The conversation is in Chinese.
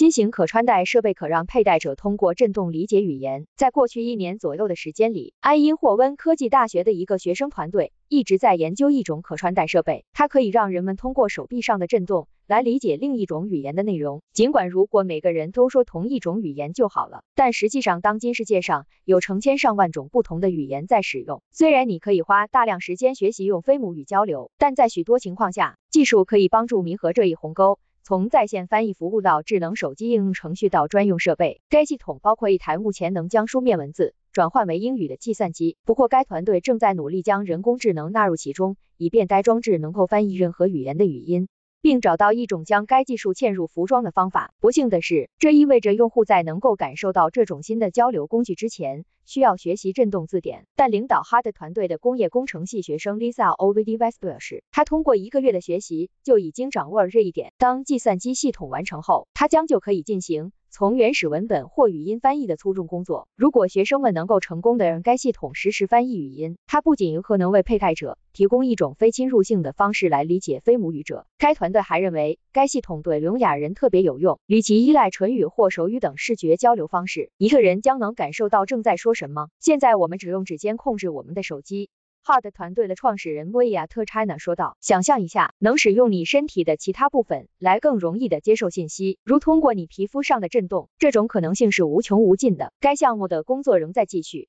新型可穿戴设备可让佩戴者通过震动理解语言。在过去一年左右的时间里，埃因霍温科技大学的一个学生团队一直在研究一种可穿戴设备，它可以让人们通过手臂上的震动来理解另一种语言的内容。尽管如果每个人都说同一种语言就好了，但实际上当今世界上有成千上万种不同的语言在使用。虽然你可以花大量时间学习用非母语交流，但在许多情况下，技术可以帮助弥合这一鸿沟。从在线翻译服务到智能手机应用程序到专用设备，该系统包括一台目前能将书面文字转换为英语的计算机。不过，该团队正在努力将人工智能纳入其中，以便该装置能够翻译任何语言的语音。并找到一种将该技术嵌入服装的方法。不幸的是，这意味着用户在能够感受到这种新的交流工具之前，需要学习振动字典。但领导哈德团队的工业工程系学生 Lisa Ovid West 表示，他通过一个月的学习就已经掌握了这一点。当计算机系统完成后，他将就可以进行。从原始文本或语音翻译的粗重工作。如果学生们能够成功的让该系统实时翻译语音，它不仅有可能为佩戴者提供一种非侵入性的方式来理解非母语者。该团队还认为，该系统对聋哑人特别有用，与其依赖唇语或手语等视觉交流方式，一个人将能感受到正在说什么。现在我们只用指尖控制我们的手机。Hard 团队的创始人莫伊亚特 China 说道：“想象一下，能使用你身体的其他部分来更容易的接受信息，如通过你皮肤上的震动，这种可能性是无穷无尽的。该项目的工作仍在继续。”